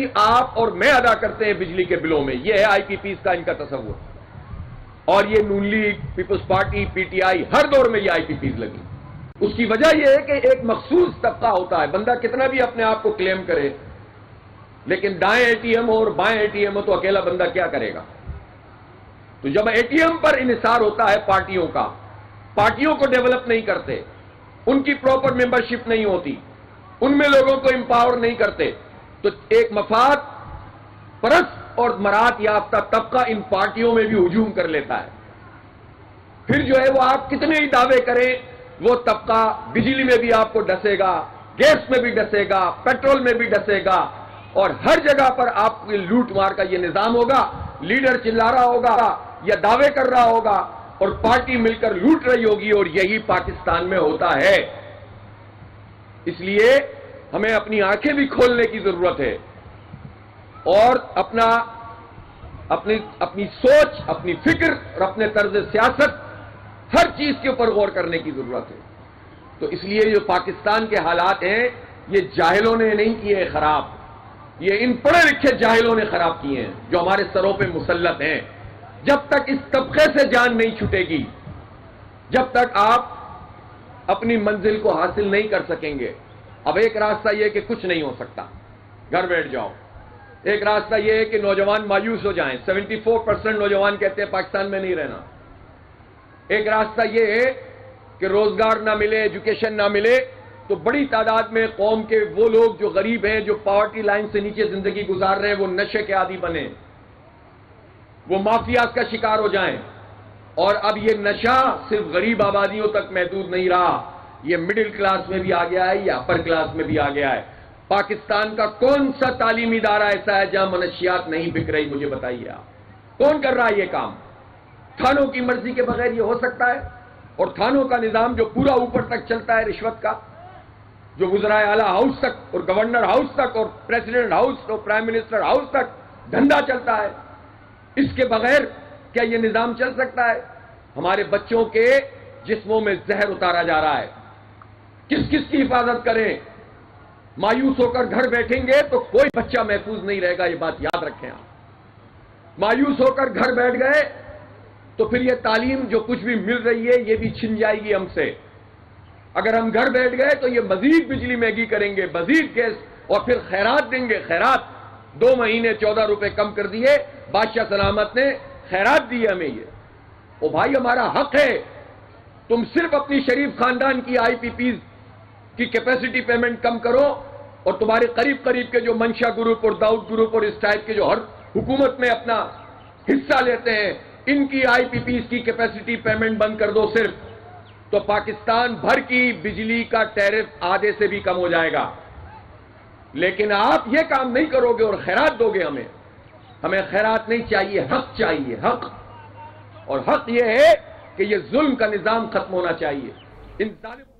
آپ اور میں ادا کرتے ہیں بجلی کے بلوں میں، یہ ہے آئی پی پیز کا ان کا تصور۔ اور یہ نون league, peoples party, P T I, ہر دور میں یہ آئی پی پیز لگی۔ اس کی وجہ یہ ہے کہ ایک مخصوص طبقہ ہوتا ہے، بندہ کتنا بھی اپنے آپ کو کلیم کرے، لیکن دائیں اے ٹی ایم ہو اور بائیں اے ٹی ایم ہو تو اکیلا بندہ کیا کرے گا؟ تو جب اے ٹی ایم پر انحصار ہوتا ہے پارٹیوں کا، پارٹیوں کو ڈیولپ نہیں کرتے، ان کی پراپر ممبرشپ نہیں ہوتی، ان میں لوگوں کو امپاور نہیں کرتے تو ایک مفاد پرست اور مرات یافتہ طبقہ ان پارٹیوں میں بھی ہجوم کر لیتا ہے۔ پھر جو ہے وہ آپ کتنے ہی دعوے کریں، وہ طبقہ بجلی میں بھی آپ کو ڈسے گا، گیس میں بھی ڈسے گا، پیٹرول میں بھی ڈسے گا، اور ہر جگہ پر آپ کی لوٹ مار کا یہ نظام ہوگا، لیڈر چلا رہا ہوگا یا دعوے کر رہا ہوگا، اور پارٹی مل کر لوٹ رہی ہوگی اور یہی پاکستان میں ہوتا ہے۔ اس لیے ہمیں اپنی آنکھیں بھی کھولنے کی ضرورت ہے اور اپنا اپنی اپنی سوچ، اپنی فکر اور اپنے طرز سیاست ہر چیز کے اوپر غور کرنے کی ضرورت ہے۔ تو اس لیے جو پاکستان کے حالات ہیں، یہ جاہلوں نے نہیں کیے خراب۔ یہ ان پڑھے لکھے جاہلوں نے خراب کیے ہیں جو ہمارے سروں پہ مسلط ہیں۔ جب تک اس طبقے سے جان نہیں چھٹے گی، جب تک آپ اپنی منزل کو حاصل نہیں کر سکیں گے۔ اب ایک راستہ یہ کہ کچھ نہیں ہو سکتا۔ گھر بیٹھ جاؤ۔ ایک راستہ یہ ہے کہ نوجوان مایوس ہو جائیں۔ سیونٹی فور پرسینٹ نوجوان کہتے ہیں پاکستان میں نہیں رہنا۔ ایک راستہ یہ ہے کہ روزگار نہ ملے، ایجوکیشن نہ ملے، تو بڑی تعداد میں قوم کے وہ لوگ جو غریب ہیں، جو پاورٹی لائن سے نیچے زندگی گزار رہے ہیں، وہ نشے کے عادی بنے وہ مافیاز کا شکار ہو جائیں۔ اور اب یہ نشہ صرف غریب آبادیوں تک محدود نہیں رہا۔ یہ مڈل کلاس میں بھی آ گیا ہے یا اپر کلاس میں بھی آ گیا ہے۔ پاکستان کا کون سا تعلیمی ادارہ ایسا ہے جہاں منشیات نہیں بک رہی؟ مجھے بتائیے آپ۔ کون کر رہا ہے یہ کام؟ تھانوں کی مرضی کے بغیر یہ ہو سکتا ہے؟ اور تھانوں کا نظام جو پورا اوپر تک چلتا ہے رشوت کا، جو گزرائے اعلیٰ ہاؤس تک اور گورنر ہاؤس تک اور پریسیڈنٹ ہاؤس اور پرائم منسٹر ہاؤس تک دھندا چلتا ہے۔ اس کے بغیر کیا یہ نظام چل سکتا ہے؟ ہمارے بچوں کے جسموں میں زہر اتارا جا رہا ہے۔ کس کس کی حفاظت کریں؟ مایوس ہو کر گھر بیٹھیں گے تو کوئی بچہ محفوظ نہیں رہے گا، یہ بات یاد رکھیں آپ۔ مایوس ہو کر گھر بیٹھ گئے تو پھر یہ تعلیم جو کچھ بھی مل رہی ہے، یہ بھی چھن جائے گی ہم سے۔ اگر ہم گھر بیٹھ گئے تو یہ مزید بجلی مہنگی کریں گے، مزید گیس اور پھر خیرات دیں گے۔ خیرات دو مہینے چودہ روپے کم کر دیے، بادشاہ سلامت نے خیرات دی ہمیں یہ۔ او بھائی، ہمارا حق ہے۔ تم صرف اپنی شریف خاندان کی آئی پی پیز کی کیپیسٹی پیمنٹ کم کرو اور تمہارے قریب قریب کے جو منشا گروپ اور داؤد گروپ اور اس ٹائپ کے جو ہر حکومت میں اپنا حصہ لیتے ہیں، ان کی آئی پی پیز کی کیپیسٹی پیمنٹ بند کر دو صرف۔ تو پاکستان بھر کی بجلی کا ٹیرف آدھے سے بھی کم ہو جائے گا۔ لیکن آپ یہ کام نہیں کرو گے اور خیرات دو گے ہمیں۔ ہمیں خیرات نہیں چاہیے، حق چاہیے، حق۔ اور حق یہ ہے کہ یہ ظلم کا نظام ختم ہونا چاہیے۔ ان ظالم